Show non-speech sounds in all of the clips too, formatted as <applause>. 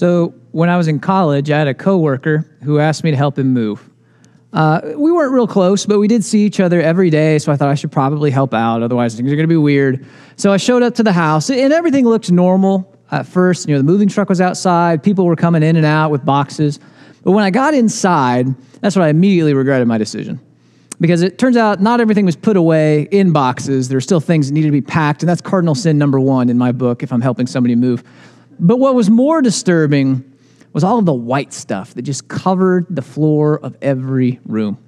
So when I was in college, I had a coworker who asked me to help him move. Uh, we weren't real close, but we did see each other every day, so I thought I should probably help out. Otherwise, things are going to be weird. So I showed up to the house, and everything looked normal at first. You know, the moving truck was outside, people were coming in and out with boxes. But when I got inside, that's when I immediately regretted my decision. Because it turns out not everything was put away in boxes. There were still things that needed to be packed, and that's cardinal sin number one in my book if I'm helping somebody move. But what was more disturbing was all of the white stuff that just covered the floor of every room.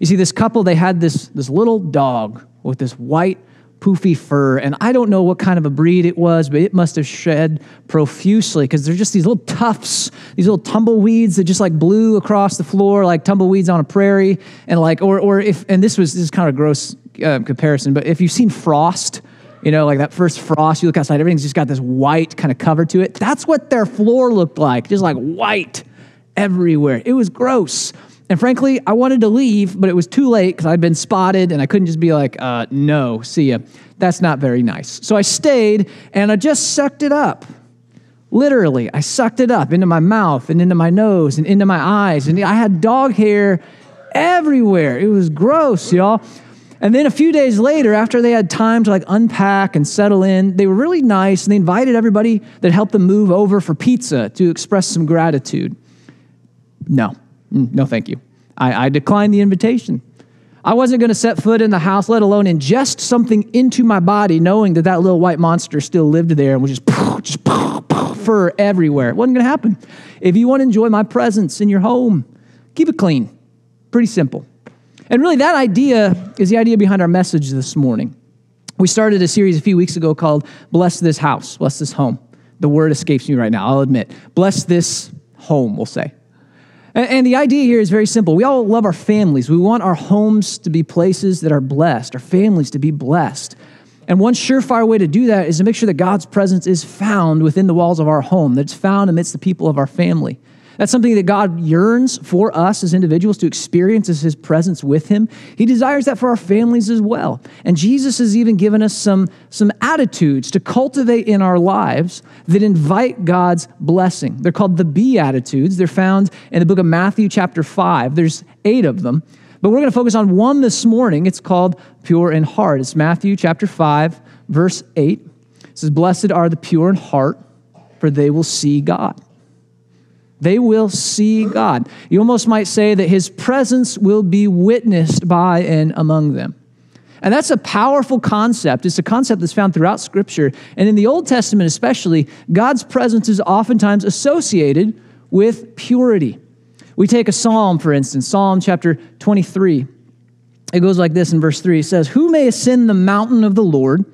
You see, this couple, they had this, this little dog with this white, poofy fur, and I don't know what kind of a breed it was, but it must have shed profusely because they're just these little tufts, these little tumbleweeds that just like blew across the floor like tumbleweeds on a prairie, and like, or, or if, and this was this is kind of a gross uh, comparison, but if you've seen Frost, you know, like that first frost, you look outside, everything's just got this white kind of cover to it. That's what their floor looked like, just like white everywhere. It was gross. And frankly, I wanted to leave, but it was too late because I'd been spotted and I couldn't just be like, uh, no, see ya. That's not very nice. So I stayed and I just sucked it up. Literally, I sucked it up into my mouth and into my nose and into my eyes. And I had dog hair everywhere. It was gross, y'all. And then a few days later, after they had time to like unpack and settle in, they were really nice and they invited everybody that helped them move over for pizza to express some gratitude. No, mm, no, thank you. I, I declined the invitation. I wasn't going to set foot in the house, let alone ingest something into my body, knowing that that little white monster still lived there and was just, just fur everywhere. It wasn't going to happen. If you want to enjoy my presence in your home, keep it clean. Pretty simple. And really, that idea is the idea behind our message this morning. We started a series a few weeks ago called Bless This House, Bless This Home. The word escapes me right now, I'll admit. Bless this home, we'll say. And, the idea here is very simple. We all love our families. We want our homes to be places that are blessed, our families to be blessed. And one surefire way to do that is to make sure that God's presence is found within the walls of our home, that it's found amidst the people of our family. That's something that God yearns for us as individuals to experience as His presence with Him. He desires that for our families as well. And Jesus has even given us some, some attitudes to cultivate in our lives that invite God's blessing. They're called the Beatitudes. They're found in the book of Matthew, chapter 5. There's eight of them. But we're going to focus on one this morning. It's called Pure in Heart. It's Matthew, chapter 5, verse 8. It says, Blessed are the pure in heart, for they will see God. They will see God. You almost might say that his presence will be witnessed by and among them. And that's a powerful concept. It's a concept that's found throughout Scripture. And in the Old Testament, especially, God's presence is oftentimes associated with purity. We take a psalm, for instance, Psalm chapter 23. It goes like this in verse 3 It says, Who may ascend the mountain of the Lord?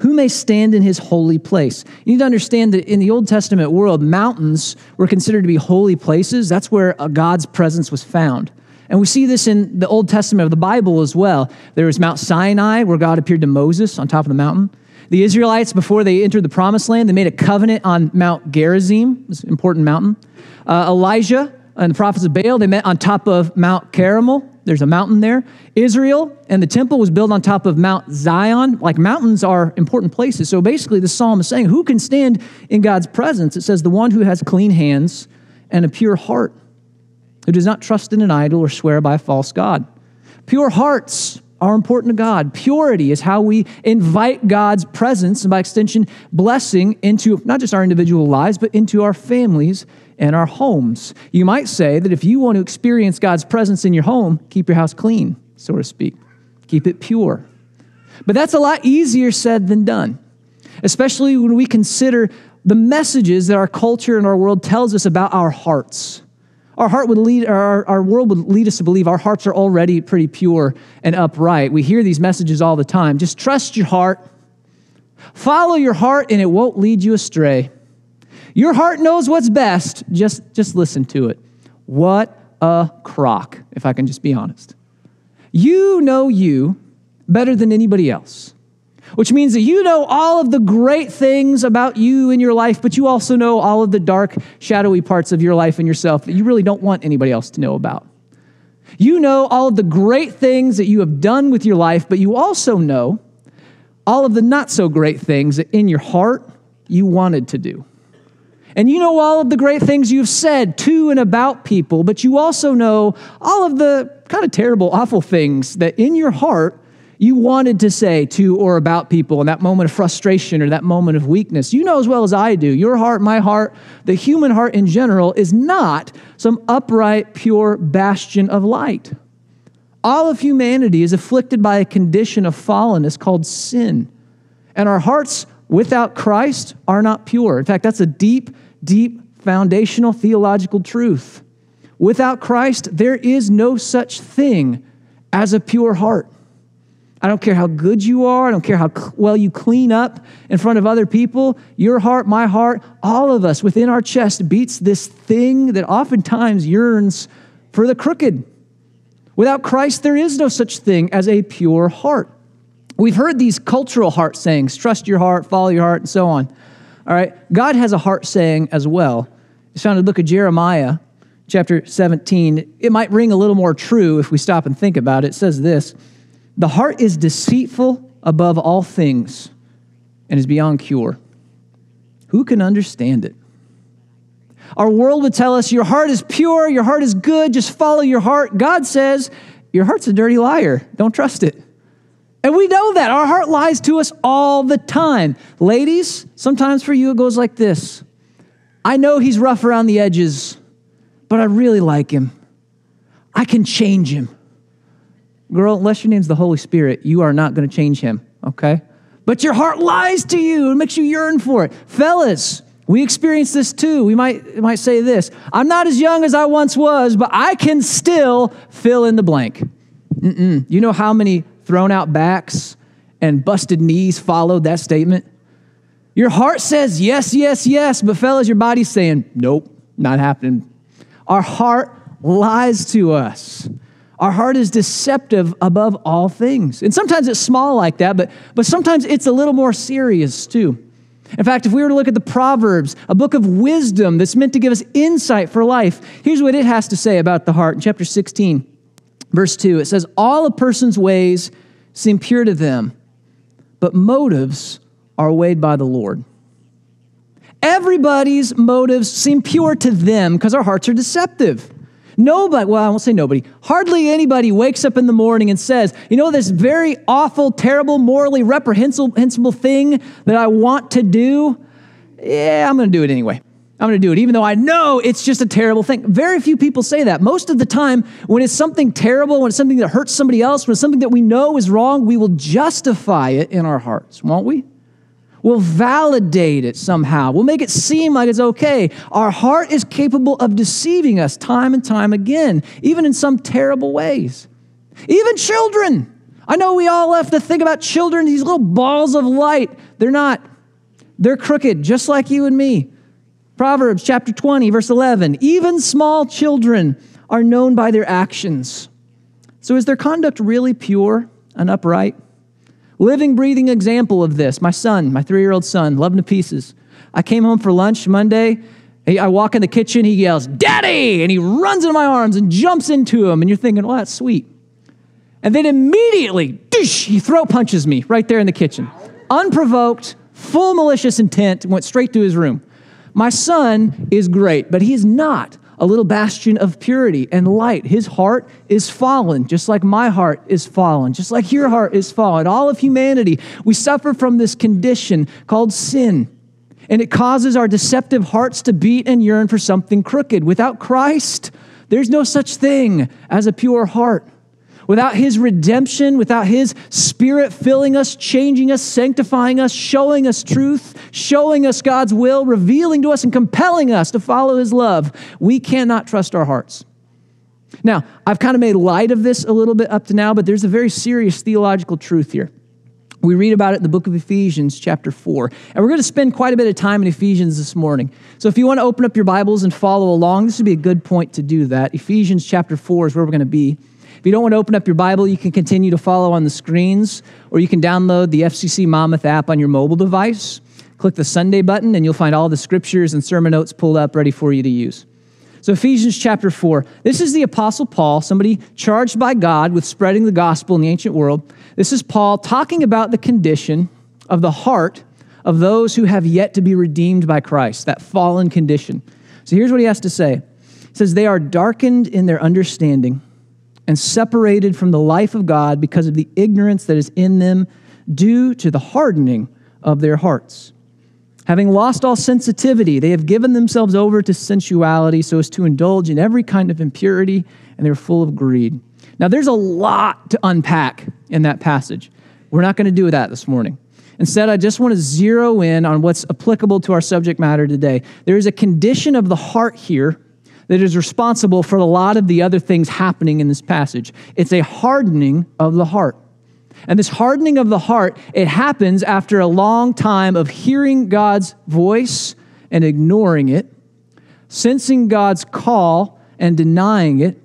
Who may stand in his holy place? You need to understand that in the Old Testament world, mountains were considered to be holy places. That's where God's presence was found. And we see this in the Old Testament of the Bible as well. There was Mount Sinai, where God appeared to Moses on top of the mountain. The Israelites, before they entered the promised land, they made a covenant on Mount Gerizim, this important mountain. Uh, Elijah and the prophets of Baal, they met on top of Mount Carmel. There's a mountain there. Israel and the temple was built on top of Mount Zion. Like mountains are important places. So basically, the psalm is saying, Who can stand in God's presence? It says, The one who has clean hands and a pure heart, who does not trust in an idol or swear by a false God. Pure hearts are important to God. Purity is how we invite God's presence and, by extension, blessing into not just our individual lives, but into our families and our homes. You might say that if you want to experience God's presence in your home, keep your house clean, so to speak. Keep it pure. But that's a lot easier said than done, especially when we consider the messages that our culture and our world tells us about our hearts. Our heart would lead, our, our world would lead us to believe our hearts are already pretty pure and upright. We hear these messages all the time. Just trust your heart, follow your heart, and it won't lead you astray. Your heart knows what's best. Just, just listen to it. What a crock, if I can just be honest. You know you better than anybody else, which means that you know all of the great things about you in your life, but you also know all of the dark, shadowy parts of your life and yourself that you really don't want anybody else to know about. You know all of the great things that you have done with your life, but you also know all of the not so great things that in your heart you wanted to do. And you know all of the great things you've said to and about people, but you also know all of the kind of terrible, awful things that in your heart you wanted to say to or about people in that moment of frustration or that moment of weakness. You know as well as I do, your heart, my heart, the human heart in general is not some upright, pure bastion of light. All of humanity is afflicted by a condition of fallenness called sin. And our hearts without Christ are not pure. In fact, that's a deep, deep foundational theological truth. Without Christ, there is no such thing as a pure heart. I don't care how good you are. I don't care how well you clean up in front of other people. Your heart, my heart, all of us within our chest beats this thing that oftentimes yearns for the crooked. Without Christ, there is no such thing as a pure heart. We've heard these cultural heart sayings trust your heart, follow your heart, and so on. All right, God has a heart saying as well. It's found in the book of Jeremiah, chapter 17. It might ring a little more true if we stop and think about it. It says this The heart is deceitful above all things and is beyond cure. Who can understand it? Our world would tell us your heart is pure, your heart is good, just follow your heart. God says your heart's a dirty liar. Don't trust it. And we know that. Our heart lies to us all the time. Ladies, sometimes for you it goes like this I know he's rough around the edges, but I really like him. I can change him. Girl, unless your name's the Holy Spirit, you are not going to change him, okay? But your heart lies to you and makes you yearn for it. Fellas, we experience this too. We might, might say this I'm not as young as I once was, but I can still fill in the blank. Mm-mm. You know how many thrown out backs and busted knees followed that statement? Your heart says yes, yes, yes, but fellas, your body's saying nope, not happening. Our heart lies to us. Our heart is deceptive above all things. And sometimes it's small like that, but, but sometimes it's a little more serious too. In fact, if we were to look at the Proverbs, a book of wisdom that's meant to give us insight for life, here's what it has to say about the heart in chapter 16, verse 2. It says, All a person's ways seem pure to them, but motives are weighed by the Lord. Everybody's motives seem pure to them because our hearts are deceptive. Nobody, well, I won't say nobody, hardly anybody wakes up in the morning and says, you know, this very awful, terrible, morally reprehensible thing that I want to do, yeah, I'm going to do it anyway. I'm going to do it, even though I know it's just a terrible thing. Very few people say that. Most of the time, when it's something terrible, when it's something that hurts somebody else, when it's something that we know is wrong, we will justify it in our hearts, won't we? We'll validate it somehow. We'll make it seem like it's okay. Our heart is capable of deceiving us time and time again, even in some terrible ways. Even children. I know we all have to think about children, these little balls of light. They're not. They're crooked, just like you and me. Proverbs chapter 20, verse 11. Even small children are known by their actions. So is their conduct really pure and upright? Living, breathing example of this. My son, my three year old son, love him to pieces. I came home for lunch Monday. I walk in the kitchen, he yells, Daddy! And he runs into my arms and jumps into him. And you're thinking, well, that's sweet. And then immediately, doosh, he throat punches me right there in the kitchen. Unprovoked, full malicious intent, went straight to his room. My son is great, but he is not a little bastion of purity and light. His heart is fallen, just like my heart is fallen, just like your heart is fallen. All of humanity, we suffer from this condition called sin. And it causes our deceptive hearts to beat and yearn for something crooked. Without Christ, there's no such thing as a pure heart. Without His redemption, without His Spirit filling us, changing us, sanctifying us, showing us truth, showing us God's will, revealing to us, and compelling us to follow His love, we cannot trust our hearts. Now, I've kind of made light of this a little bit up to now, but there's a very serious theological truth here. We read about it in the book of Ephesians, chapter 4. And we're going to spend quite a bit of time in Ephesians this morning. So if you want to open up your Bibles and follow along, this would be a good point to do that. Ephesians, chapter 4 is where we're going to be. If you don't want to open up your Bible, you can continue to follow on the screens, or you can download the FCC Monmouth app on your mobile device. Click the Sunday button, and you'll find all the scriptures and sermon notes pulled up ready for you to use. So, Ephesians chapter 4, this is the Apostle Paul, somebody charged by God with spreading the gospel in the ancient world. This is Paul talking about the condition of the heart of those who have yet to be redeemed by Christ, that fallen condition. So here's what he has to say He says, They are darkened in their understanding and separated from the life of God because of the ignorance that is in them due to the hardening of their hearts. Having lost all sensitivity, they have given themselves over to sensuality so as to indulge in every kind of impurity, and they're full of greed. Now, there's a lot to unpack in that passage. We're not going to do that this morning. Instead, I just want to zero in on what's applicable to our subject matter today. There is a condition of the heart here that is responsible for a lot of the other things happening in this passage. It's a hardening of the heart. And this hardening of the heart, it happens after a long time of hearing God's voice and ignoring it, sensing God's call and denying it,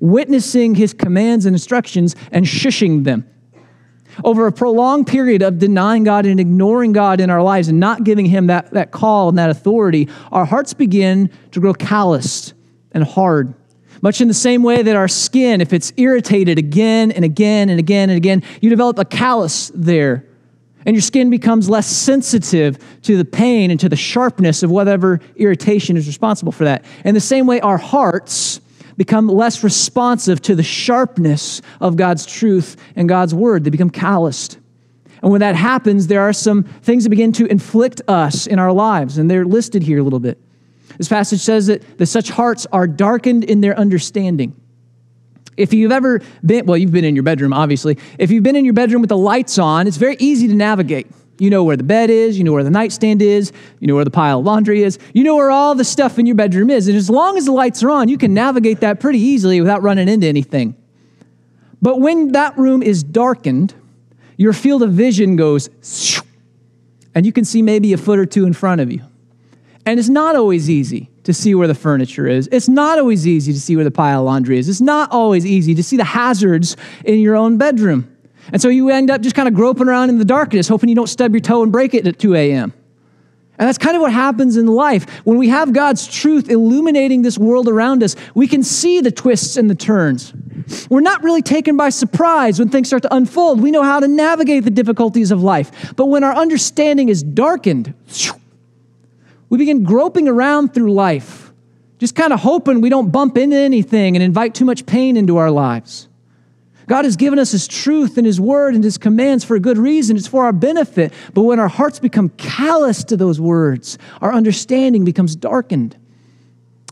witnessing his commands and instructions and shushing them. Over a prolonged period of denying God and ignoring God in our lives and not giving him that, that call and that authority, our hearts begin to grow calloused and hard. Much in the same way that our skin, if it's irritated again and again and again and again, you develop a callus there. And your skin becomes less sensitive to the pain and to the sharpness of whatever irritation is responsible for that. In the same way, our hearts become less responsive to the sharpness of God's truth and God's word. They become calloused. And when that happens, there are some things that begin to inflict us in our lives, and they're listed here a little bit. This passage says that, that such hearts are darkened in their understanding. If you've ever been, well, you've been in your bedroom, obviously. If you've been in your bedroom with the lights on, it's very easy to navigate. You know where the bed is, you know where the nightstand is, you know where the pile of laundry is, you know where all the stuff in your bedroom is. And as long as the lights are on, you can navigate that pretty easily without running into anything. But when that room is darkened, your field of vision goes, and you can see maybe a foot or two in front of you. And it's not always easy to see where the furniture is. It's not always easy to see where the pile of laundry is. It's not always easy to see the hazards in your own bedroom. And so you end up just kind of groping around in the darkness, hoping you don't stub your toe and break it at 2 a.m. And that's kind of what happens in life. When we have God's truth illuminating this world around us, we can see the twists and the turns. We're not really taken by surprise when things start to unfold. We know how to navigate the difficulties of life. But when our understanding is darkened, we begin groping around through life, just kind of hoping we don't bump into anything and invite too much pain into our lives. God has given us His truth and His word and His commands for a good reason. It's for our benefit. But when our hearts become callous to those words, our understanding becomes darkened.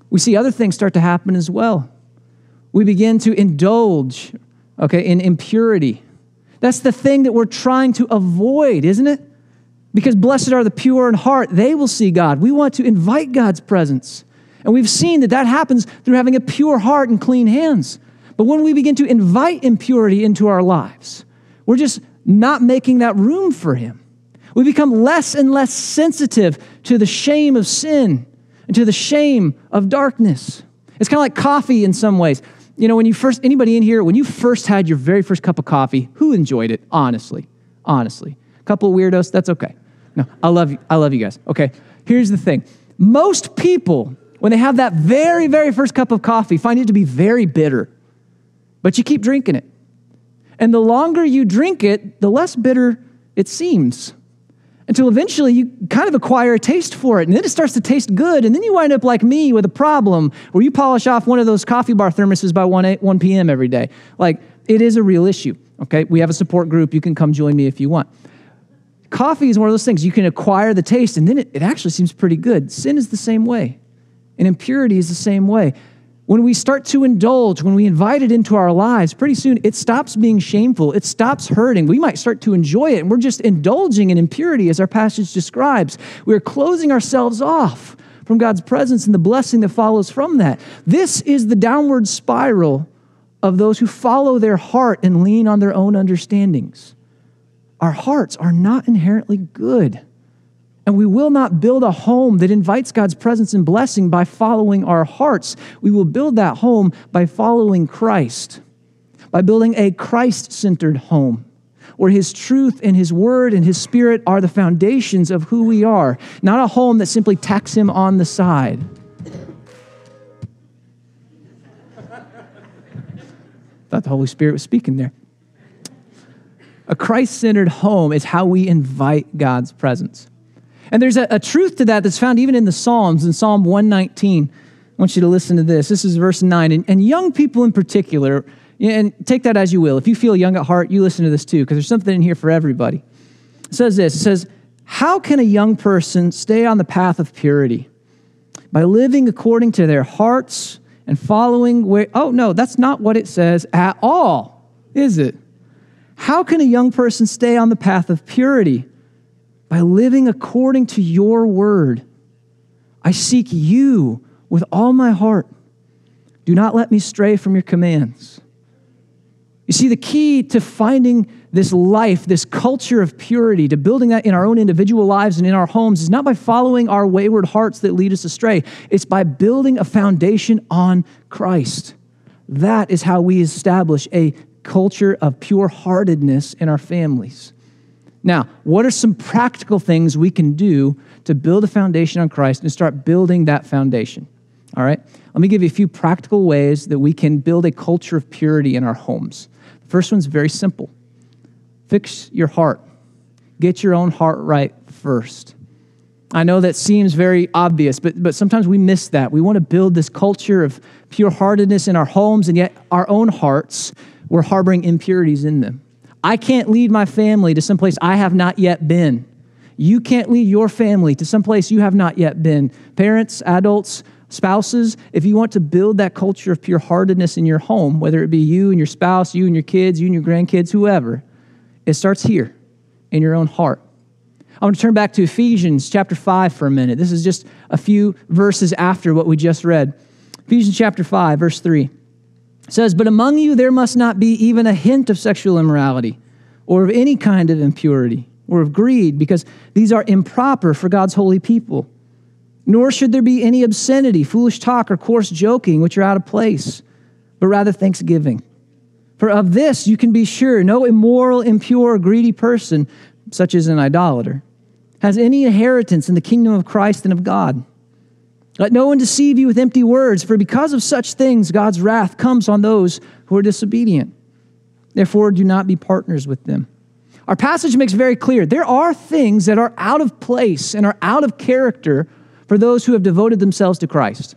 We see other things start to happen as well. We begin to indulge, okay, in impurity. That's the thing that we're trying to avoid, isn't it? Because blessed are the pure in heart, they will see God. We want to invite God's presence. And we've seen that that happens through having a pure heart and clean hands. But when we begin to invite impurity into our lives, we're just not making that room for Him. We become less and less sensitive to the shame of sin and to the shame of darkness. It's kind of like coffee in some ways. You know, when you first, anybody in here, when you first had your very first cup of coffee, who enjoyed it? Honestly, honestly. A couple of weirdos, that's okay. No, I love you. I love you guys. Okay. Here's the thing. Most people, when they have that very, very first cup of coffee, find it to be very bitter. But you keep drinking it. And the longer you drink it, the less bitter it seems. Until eventually you kind of acquire a taste for it. And then it starts to taste good. And then you wind up like me with a problem where you polish off one of those coffee bar thermoses by 1, 8, 1 p.m. every day. Like, it is a real issue. Okay. We have a support group. You can come join me if you want. Coffee is one of those things you can acquire the taste and then it, it actually seems pretty good. Sin is the same way, and impurity is the same way. When we start to indulge, when we invite it into our lives, pretty soon it stops being shameful. It stops hurting. We might start to enjoy it, and we're just indulging in impurity, as our passage describes. We're closing ourselves off from God's presence and the blessing that follows from that. This is the downward spiral of those who follow their heart and lean on their own understandings our hearts are not inherently good. And we will not build a home that invites God's presence and blessing by following our hearts. We will build that home by following Christ, by building a Christ centered home where His truth and His word and His spirit are the foundations of who we are, not a home that simply tacks Him on the side. <laughs> Thought the Holy Spirit was speaking there. A Christ centered home is how we invite God's presence. And there's a, a, truth to that that's found even in the Psalms, in Psalm 119. I want you to listen to this. This is verse 9. And, and young people in particular, and take that as you will. If you feel young at heart, you listen to this too, because there's something in here for everybody. It says this It says, How can a young person stay on the path of purity? By living according to their hearts and following where. Oh, no, that's not what it says at all, is it? How can a young person stay on the path of purity? By living according to your word. I seek you with all my heart. Do not let me stray from your commands. You see, the key to finding this life, this culture of purity, to building that in our own individual lives and in our homes is not by following our wayward hearts that lead us astray. It's by building a foundation on Christ. That is how we establish a culture of pure heartedness in our families. Now, what are some practical things we can do to build a foundation on Christ and start building that foundation? All right, let me give you a few practical ways that we can build a culture of purity in our homes. The first one's very simple fix your heart, get your own heart right first. I know that seems very obvious, but, but sometimes we miss that. We want to build this culture of pure heartedness in our homes, and yet our own hearts we're harboring impurities in them. I can't lead my family to someplace I have not yet been. You can't lead your family to someplace you have not yet been. Parents, adults, spouses, if you want to build that culture of pure heartedness in your home, whether it be you and your spouse, you and your kids, you and your grandkids, whoever, it starts here in your own heart. I want to turn back to Ephesians chapter 5 for a minute. This is just a few verses after what we just read. Ephesians chapter 5, verse 3 says, But among you there must not be even a hint of sexual immorality, or of any kind of impurity, or of greed, because these are improper for God's holy people. Nor should there be any obscenity, foolish talk, or coarse joking, which are out of place, but rather thanksgiving. For of this you can be sure no immoral, impure, greedy person, such as an idolater, has any inheritance in the kingdom of Christ and of God. Let no one deceive you with empty words, for because of such things God's wrath comes on those who are disobedient. Therefore, do not be partners with them. Our passage makes very clear there are things that are out of place and are out of character for those who have devoted themselves to Christ.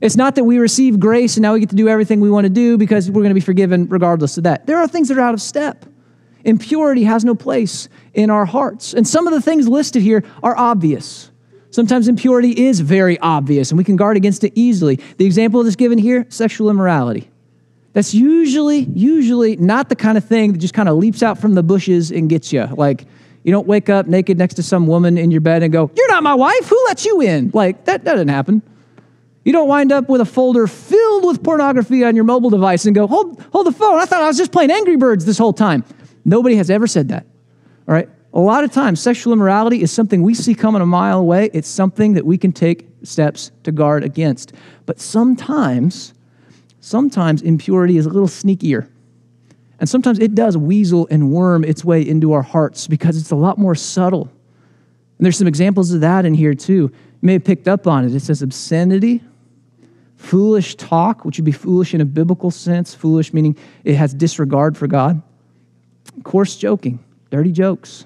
It's not that we receive grace and now we get to do everything we want to do because we're going to be forgiven regardless of that. There are things that are out of step. Impurity has no place in our hearts. And some of the things listed here are obvious. Sometimes impurity is very obvious and we can guard against it easily. The example that's given here sexual immorality. That's usually, usually not the kind of thing that just kind of leaps out from the bushes and gets you. Like, you don't wake up naked next to some woman in your bed and go, You're not my wife. Who let you in? Like, that, that doesn't happen. You don't wind up with a folder filled with pornography on your mobile device and go, Hold, hold the phone. I thought I was just playing Angry Birds this whole time. Nobody has ever said that. All right? A lot of times, sexual immorality is something we see coming a mile away. It's something that we can take steps to guard against. But sometimes, sometimes impurity is a little sneakier. And sometimes it does weasel and worm its way into our hearts because it's a lot more subtle. And there's some examples of that in here too. You may have picked up on it. It says obscenity, foolish talk, which would be foolish in a biblical sense, foolish meaning it has disregard for God, coarse joking, dirty jokes,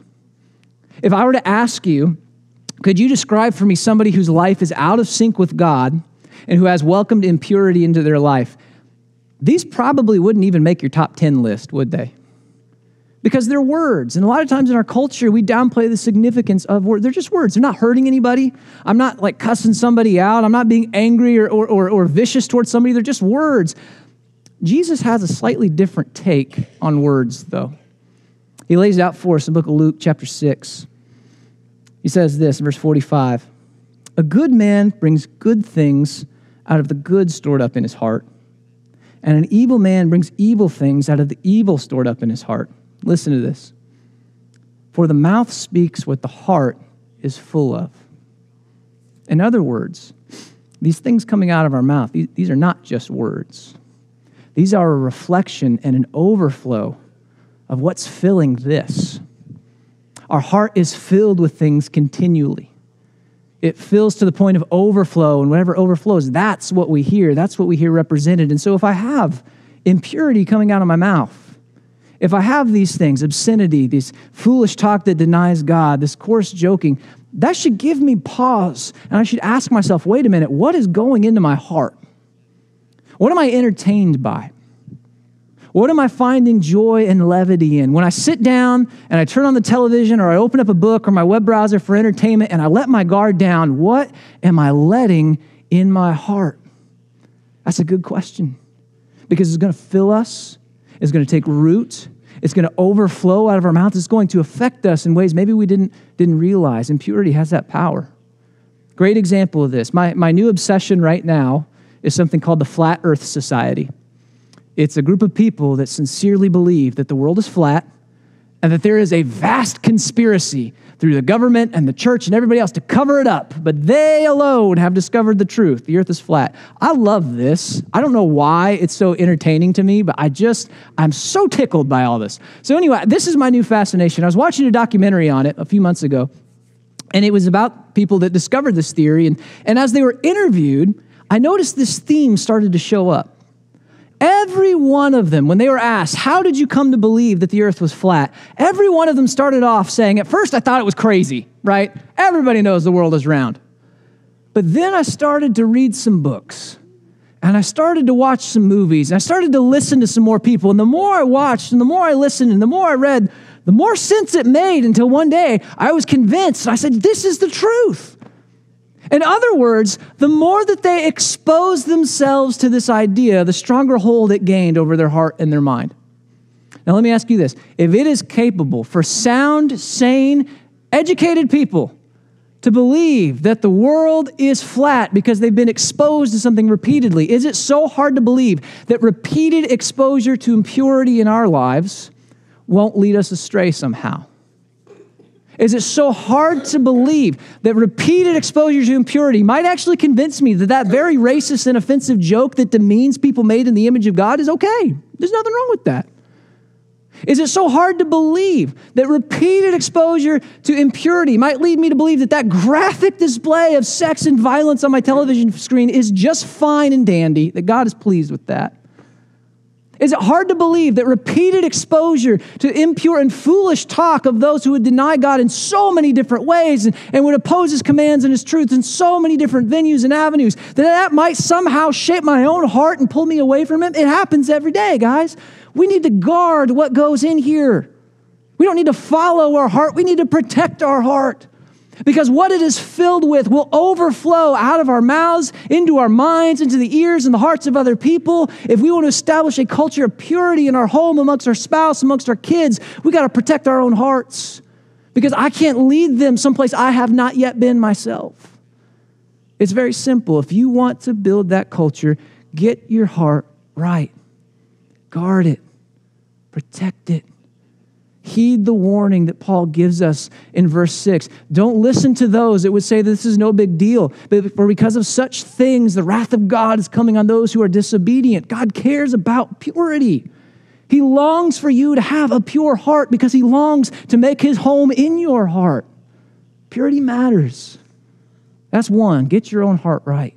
if I were to ask you, could you describe for me somebody whose life is out of sync with God and who has welcomed impurity into their life? These probably wouldn't even make your top 10 list, would they? Because they're words. And a lot of times in our culture, we downplay the significance of words. They're just words. They're not hurting anybody. I'm not like cussing somebody out. I'm not being angry or, or, or, or vicious towards somebody. They're just words. Jesus has a slightly different take on words, though. He lays it out for us in the book of Luke, chapter 6. He says this in verse 45 A good man brings good things out of the good stored up in his heart, and an evil man brings evil things out of the evil stored up in his heart. Listen to this. For the mouth speaks what the heart is full of. In other words, these things coming out of our mouth, these are not just words. These are a reflection and an overflow of what's filling this. Our heart is filled with things continually. It fills to the point of overflow, and whatever overflows, that's what we hear. That's what we hear represented. And so if I have impurity coming out of my mouth, if I have these things, obscenity, this foolish talk that denies God, this coarse joking, that should give me pause. And I should ask myself wait a minute, what is going into my heart? What am I entertained by? What am I finding joy and levity in? When I sit down and I turn on the television or I open up a book or my web browser for entertainment and I let my guard down, what am I letting in my heart? That's a good question because it's going to fill us, it's going to take root, it's going to overflow out of our mouths, it's going to affect us in ways maybe we didn't, didn't realize. Impurity has that power. Great example of this. My, my new obsession right now is something called the Flat Earth Society. It's a group of people that sincerely believe that the world is flat and that there is a vast conspiracy through the government and the church and everybody else to cover it up, but they alone have discovered the truth. The earth is flat. I love this. I don't know why it's so entertaining to me, but I just, I'm so tickled by all this. So, anyway, this is my new fascination. I was watching a documentary on it a few months ago, and it was about people that discovered this theory. And, and as they were interviewed, I noticed this theme started to show up. Every one of them, when they were asked, How did you come to believe that the earth was flat? Every one of them started off saying, At first, I thought it was crazy, right? Everybody knows the world is round. But then I started to read some books and I started to watch some movies and I started to listen to some more people. And the more I watched and the more I listened and the more I read, the more sense it made until one day I was convinced. I said, This is the truth. In other words, the more that they expose themselves to this idea, the stronger hold it gained over their heart and their mind. Now, let me ask you this if it is capable for sound, sane, educated people to believe that the world is flat because they've been exposed to something repeatedly, is it so hard to believe that repeated exposure to impurity in our lives won't lead us astray somehow? Is it so hard to believe that repeated exposure to impurity might actually convince me that that very racist and offensive joke that demeans people made in the image of God is okay? There's nothing wrong with that. Is it so hard to believe that repeated exposure to impurity might lead me to believe that that graphic display of sex and violence on my television screen is just fine and dandy, that God is pleased with that? Is it hard to believe that repeated exposure to impure and foolish talk of those who would deny God in so many different ways and, and would oppose his commands and his truths in so many different venues and avenues, that that might somehow shape my own heart and pull me away from him? It happens every day, guys. We need to guard what goes in here. We don't need to follow our heart, we need to protect our heart. Because what it is filled with will overflow out of our mouths, into our minds, into the ears and the hearts of other people. If we want to establish a culture of purity in our home, amongst our spouse, amongst our kids, we got to protect our own hearts. Because I can't lead them someplace I have not yet been myself. It's very simple. If you want to build that culture, get your heart right, guard it, protect it. Heed the warning that Paul gives us in verse 6. Don't listen to those that would say this is no big deal. But for because of such things, the wrath of God is coming on those who are disobedient. God cares about purity. He longs for you to have a pure heart because he longs to make his home in your heart. Purity matters. That's one. Get your own heart right.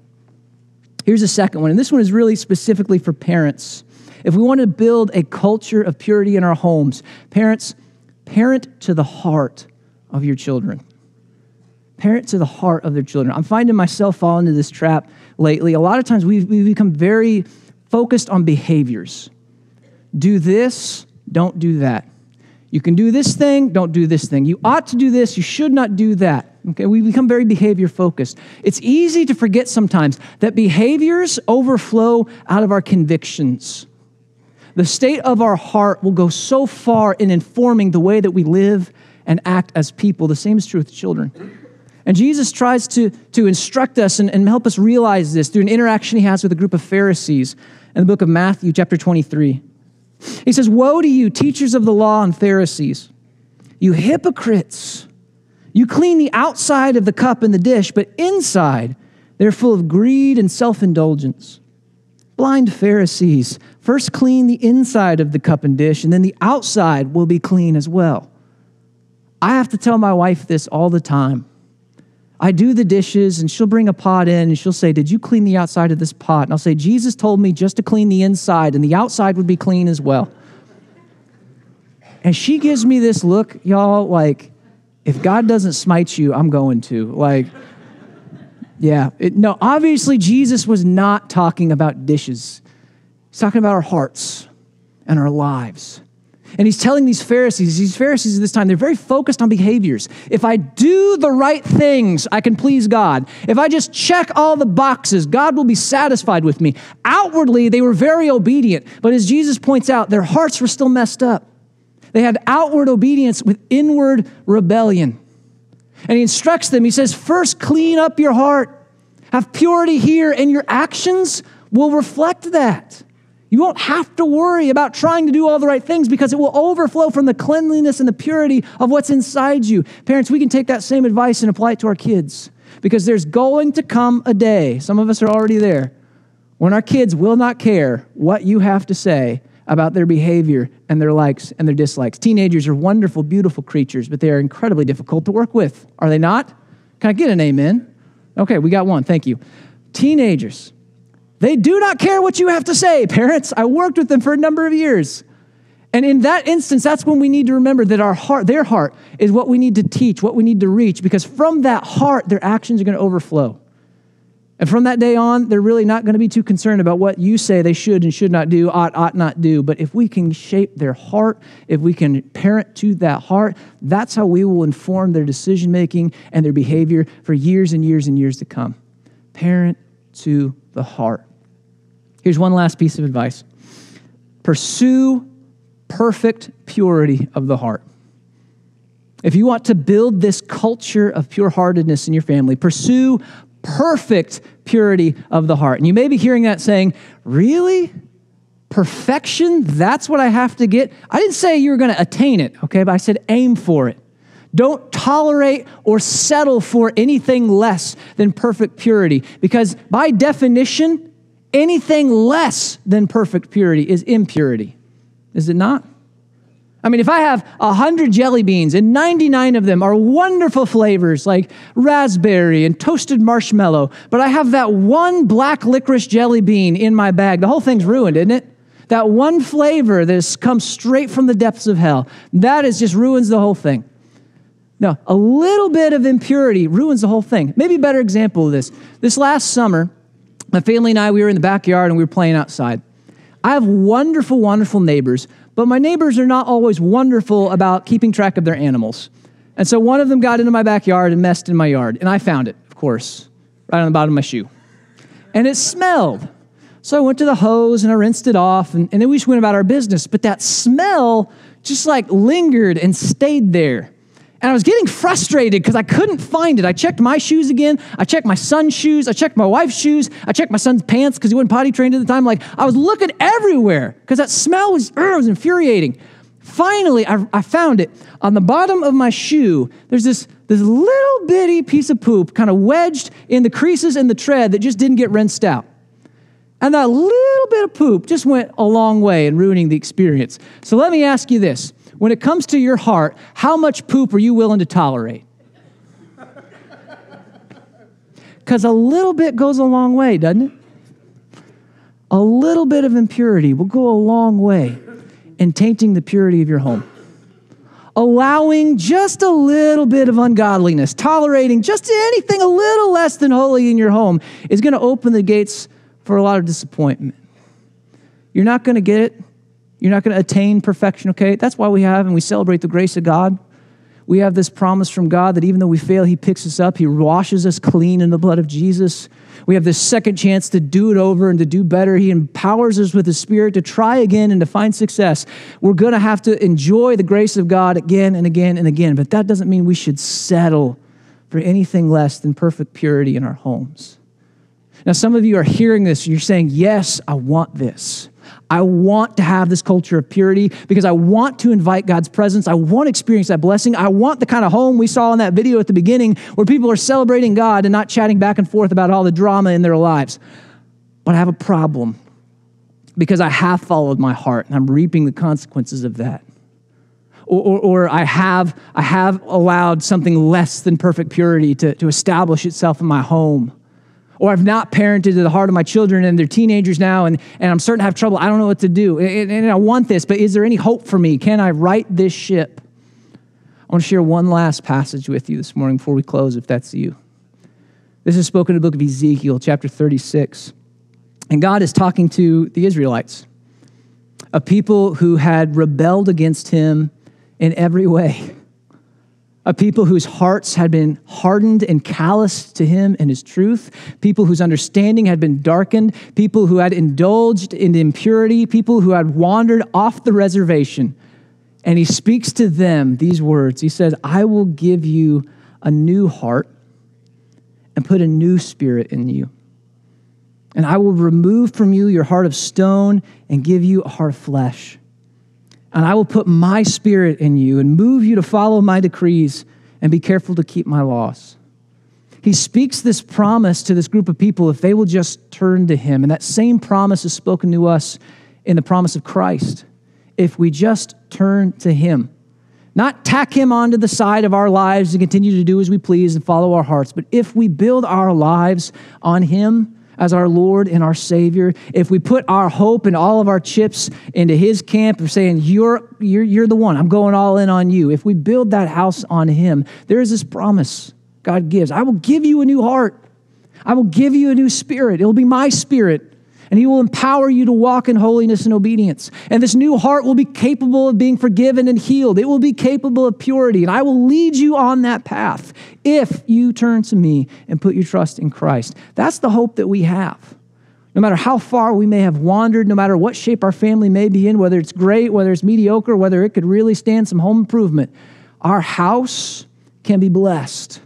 Here's a second one, and this one is really specifically for parents. If we want to build a culture of purity in our homes, parents, parent to the heart of your children. Parent to the heart of their children. I'm finding myself falling into this trap lately. A lot of times we've, we've become very focused on behaviors. Do this, don't do that. You can do this thing, don't do this thing. You ought to do this, you should not do that. Okay, we become very behavior focused. It's easy to forget sometimes that behaviors overflow out of our convictions. The state of our heart will go so far in informing the way that we live and act as people. The same is true with children. And Jesus tries to, to instruct us and, and help us realize this through an interaction he has with a group of Pharisees in the book of Matthew, chapter 23. He says, Woe to you, teachers of the law and Pharisees, you hypocrites! You clean the outside of the cup and the dish, but inside they're full of greed and self indulgence. Blind Pharisees, first clean the inside of the cup and dish, and then the outside will be clean as well. I have to tell my wife this all the time. I do the dishes, and she'll bring a pot in, and she'll say, Did you clean the outside of this pot? And I'll say, Jesus told me just to clean the inside, and the outside would be clean as well. And she gives me this look, y'all, like, if God doesn't smite you, I'm going to. Like, <laughs> yeah. It, no, obviously, Jesus was not talking about dishes, he's talking about our hearts and our lives. And he's telling these Pharisees, these Pharisees at this time, they're very focused on behaviors. If I do the right things, I can please God. If I just check all the boxes, God will be satisfied with me. Outwardly, they were very obedient, but as Jesus points out, their hearts were still messed up. They had outward obedience with inward rebellion. And he instructs them, he says, first clean up your heart, have purity here, and your actions will reflect that. You won't have to worry about trying to do all the right things because it will overflow from the cleanliness and the purity of what's inside you. Parents, we can take that same advice and apply it to our kids because there's going to come a day, some of us are already there, when our kids will not care what you have to say about their behavior and their likes and their dislikes. Teenagers are wonderful, beautiful creatures, but they are incredibly difficult to work with. Are they not? Can I get an amen? Okay, we got one. Thank you. Teenagers they do not care what you have to say, parents. I worked with them for a number of years. And in that instance, that's when we need to remember that our heart, their heart, is what we need to teach, what we need to reach, because from that heart, their actions are going to overflow. And from that day on, they're really not going to be too concerned about what you say they should and should not do, ought, ought not do. But if we can shape their heart, if we can parent to that heart, that's how we will inform their decision making and their behavior for years and years and years to come. Parent to the heart. Here's one last piece of advice pursue perfect purity of the heart. If you want to build this culture of pure heartedness in your family, pursue perfect purity of the heart. And you may be hearing that saying, Really? Perfection? That's what I have to get? I didn't say you were going to attain it, okay? But I said aim for it. Don't tolerate or settle for anything less than perfect purity because, by definition, anything less than perfect purity is impurity. Is it not? I mean, if I have 100 jelly beans and 99 of them are wonderful flavors like raspberry and toasted marshmallow, but I have that one black licorice jelly bean in my bag, the whole thing's ruined, isn't it? That one flavor that comes straight from the depths of hell, that is just ruins the whole thing. No, a little bit of impurity ruins the whole thing. Maybe a better example of this. This last summer, my family and I, we were in the backyard and we were playing outside. I have wonderful, wonderful neighbors, but my neighbors are not always wonderful about keeping track of their animals. And so one of them got into my backyard and messed in my yard, and I found it, of course, right on the bottom of my shoe. And it smelled. So I went to the hose and I rinsed it off, and, and then we just went about our business. But that smell just like lingered and stayed there. And I was getting frustrated because I couldn't find it. I checked my shoes again. I checked my son's shoes. I checked my wife's shoes. I checked my son's pants because he wasn't potty trained at the time. Like I was looking everywhere because that smell was, uh, was infuriating. Finally, I, I found it. On the bottom of my shoe, there's this, this little bitty piece of poop kind of wedged in the creases in the tread that just didn't get rinsed out. And that little bit of poop just went a long way in ruining the experience. So let me ask you this when it comes to your heart, how much poop are you willing to tolerate? Because a little bit goes a long way, doesn't it? A little bit of impurity will go a long way in tainting the purity of your home. Allowing just a little bit of ungodliness, tolerating just anything a little less than holy in your home is going to open the gates for a lot of disappointment. You're not going to get it you're not going to attain perfection, okay? That's why we have and we celebrate the grace of God. We have this promise from God that even though we fail, He picks us up. He washes us clean in the blood of Jesus. We have this second chance to do it over and to do better. He empowers us with His Spirit to try again and to find success. We're going to have to enjoy the grace of God again and again and again, but that doesn't mean we should settle for anything less than perfect purity in our homes. Now, some of you are hearing this and you're saying, Yes, I want this. I want to have this culture of purity because I want to invite God's presence. I want to experience that blessing. I want the kind of home we saw in that video at the beginning where people are celebrating God and not chatting back and forth about all the drama in their lives. But I have a problem because I have followed my heart and I'm reaping the consequences of that. Or, or, or, I, have, I have allowed something less than perfect purity to, to establish itself in my home or I've not parented to the heart of my children and they're teenagers now and, and I'm starting to have trouble. I don't know what to do. And, and I want this, but is there any hope for me? Can I right this ship? I want to share one last passage with you this morning before we close, if that's you. This is spoken in the book of Ezekiel, chapter 36. And God is talking to the Israelites, a people who had rebelled against him in every way, <laughs> a people whose hearts had been hardened and calloused to him and his truth, people whose understanding had been darkened, people who had indulged in impurity, people who had wandered off the reservation. And he speaks to them these words He says, I will give you a new heart and put a new spirit in you. And I will remove from you your heart of stone and give you a heart of flesh. And I will put my spirit in you and move you to follow my decrees and be careful to keep my laws. He speaks this promise to this group of people if they will just turn to him. And that same promise is spoken to us in the promise of Christ. If we just turn to him, not tack him onto the side of our lives and continue to do as we please and follow our hearts, but if we build our lives on him as our Lord and our Savior, if we put our hope and all of our chips into his camp of saying, you're, you're, you're the one, I'm going all in on you, if we build that house on him, there is this promise God gives I will give you a new heart. I will give you a new spirit. It'll be my spirit and He will empower you to walk in holiness and obedience. And this new heart will be capable of being forgiven and healed. It will be capable of purity. And I will lead you on that path if you turn to me and put your trust in Christ. That's the hope that we have. No matter how far we may have wandered, no matter what shape our family may be in, whether it's great, whether it's mediocre, whether it could really stand some home improvement, our house can be blessed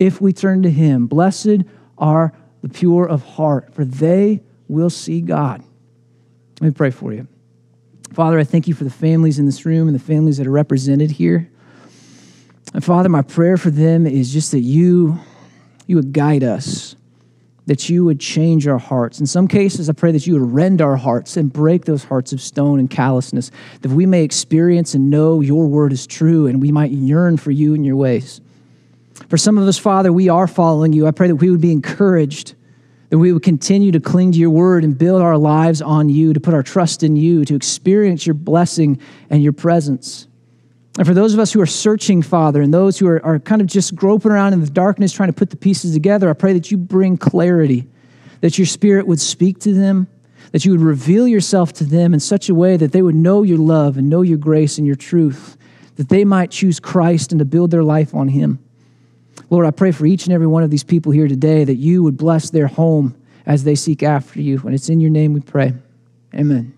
if we turn to Him. Blessed are the pure of heart, for they will see God. Let me pray for you. Father, I thank you for the families in this room and the families that are represented here. And Father, my prayer for them is just that you, you would guide us, that you would change our hearts. In some cases, I pray that you would rend our hearts and break those hearts of stone and callousness, that we may experience and know your word is true and we might yearn for you and your ways. For some of us, Father, we are following you. I pray that we would be encouraged that we would continue to cling to your word and build our lives on you, to put our trust in you, to experience your blessing and your presence. And for those of us who are searching, Father, and those who are, are kind of just groping around in the darkness trying to put the pieces together, I pray that you bring clarity, that your spirit would speak to them, that you would reveal yourself to them in such a way that they would know your love and know your grace and your truth, that they might choose Christ and to build their life on him. Lord, I pray for each and every one of these people here today that you would bless their home as they seek after you. And it's in your name we pray. Amen.